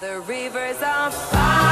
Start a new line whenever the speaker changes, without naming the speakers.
the rivers of fire.